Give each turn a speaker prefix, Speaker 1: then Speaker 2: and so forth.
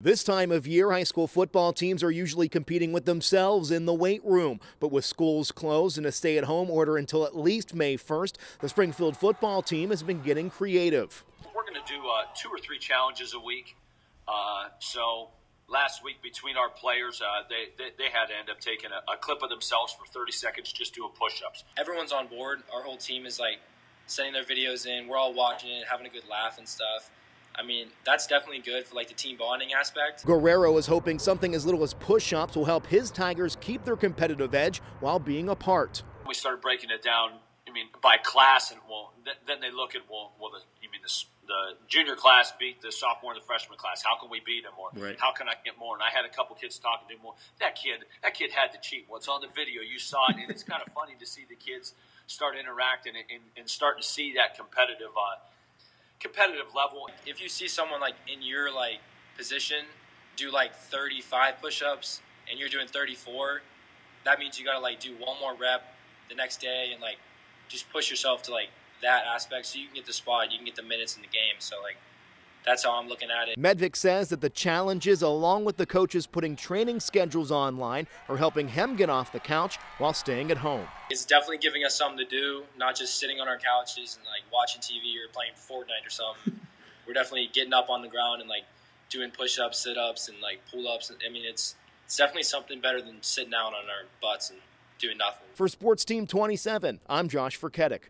Speaker 1: This time of year, high school football teams are usually competing with themselves in the weight room. But with schools closed and a stay at home order until at least May 1st, the Springfield football team has been getting creative.
Speaker 2: We're going to do uh, two or three challenges a week. Uh, so last week between our players, uh, they, they, they, had to end up taking a, a clip of themselves for 30 seconds just doing push ups.
Speaker 3: Everyone's on board. Our whole team is like sending their videos in. We're all watching it, having a good laugh and stuff. I mean, that's definitely good for like the team bonding aspect.
Speaker 1: Guerriero is hoping something as little as push-ups will help his Tigers keep their competitive edge while being apart.
Speaker 2: We started breaking it down. I mean, by class, and well, th- then they look at well, well, the, you mean the, the junior class beat the sophomore and the freshman class. How can we beat them? Or right. how can I get more? And I had a couple kids talking to me. Well, that kid, that kid had to cheat. What's on the video? You saw it, and it's kind of funny to see the kids start interacting and, and, and starting to see that competitive. Uh, competitive level.
Speaker 3: If you see someone like in your like position do like 35 push-ups and you're doing 34, that means you got to like do one more rep the next day and like just push yourself to like that aspect so you can get the spot, you can get the minutes in the game. So like that's how I'm looking at it.
Speaker 1: Medvik says that the challenges, along with the coaches putting training schedules online, are helping him get off the couch while staying at home.
Speaker 3: It's definitely giving us something to do, not just sitting on our couches and like watching TV or playing Fortnite or something. We're definitely getting up on the ground and like doing push-ups, sit-ups, and like pull-ups. I mean, it's it's definitely something better than sitting down on our butts and doing nothing.
Speaker 1: For Sports Team 27, I'm Josh Furketic.